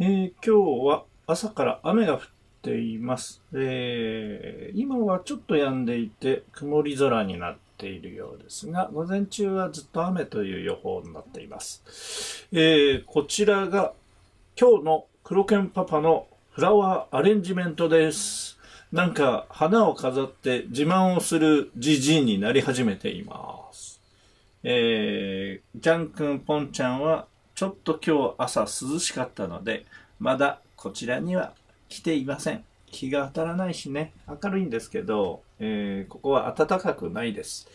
えー、今日は朝から雨が降っています。えー、今はちょっと止んでいて曇り空になっているようですが、午前中はずっと雨という予報になっています。えー、こちらが今日の黒犬パパのフラワーアレンジメントです。なんか花を飾って自慢をするじじいになり始めています。えー、ジャン君ポンちゃんはちょっと今日朝涼しかったので、まだこちらには来ていません。日が当たらないしね、明るいんですけど、えー、ここは暖かくないです。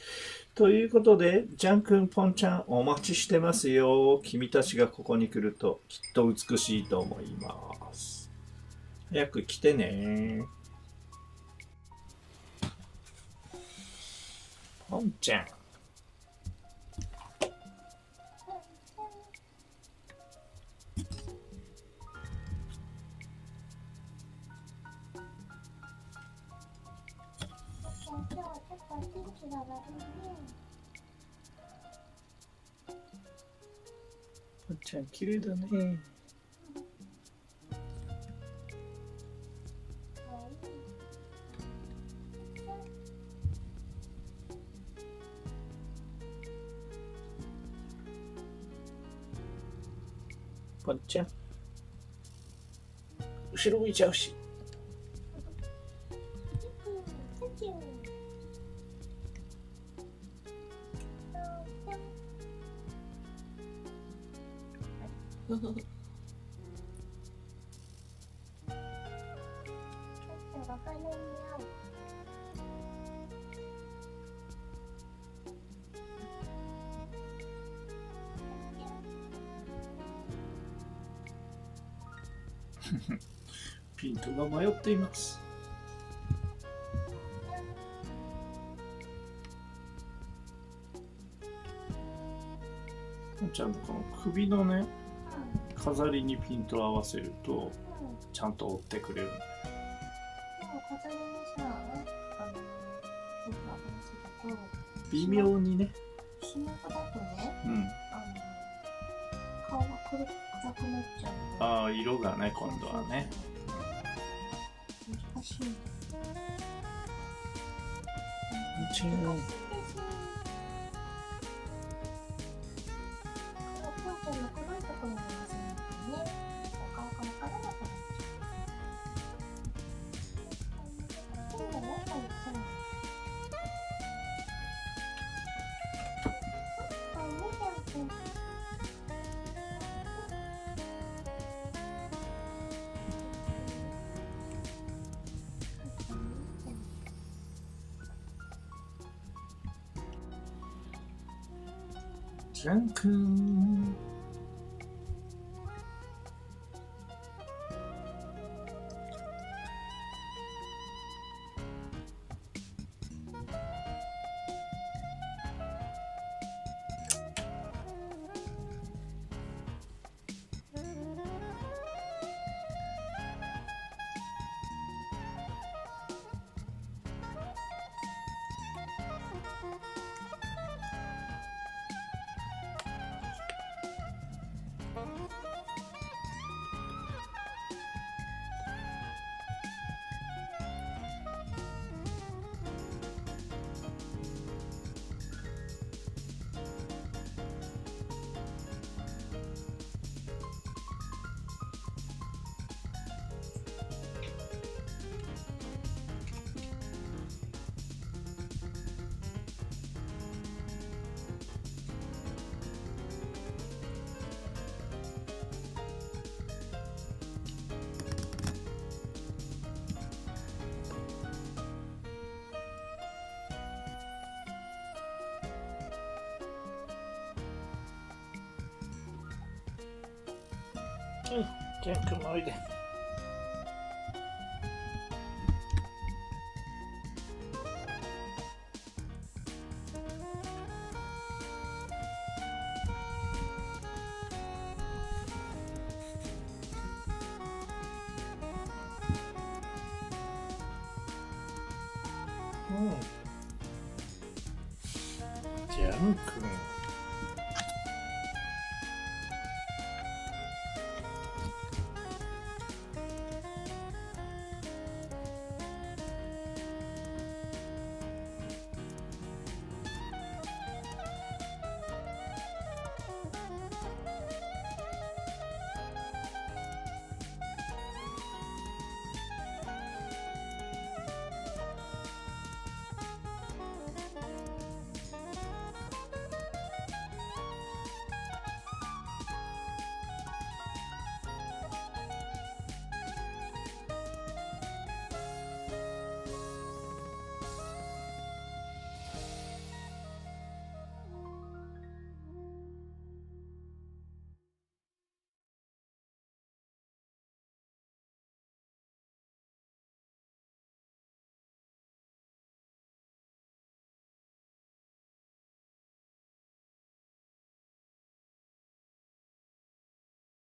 ということで、ジャン君ポンちゃんお待ちしてますよ。君たちがここに来るときっと美しいと思います。早く来てね。ポンちゃん。ぽんちゃん綺麗だねぽんピントが迷っています。ちゃんのこの首のね、飾りにピントを合わせると、ちゃんと折ってくれる。飾りのさ、あの、微妙にね。スマホだとね、うん、あの顔が黒くなっちゃう。ああ、色がね、今度はね。難しい。違う。ジャン君うん、じゃあ、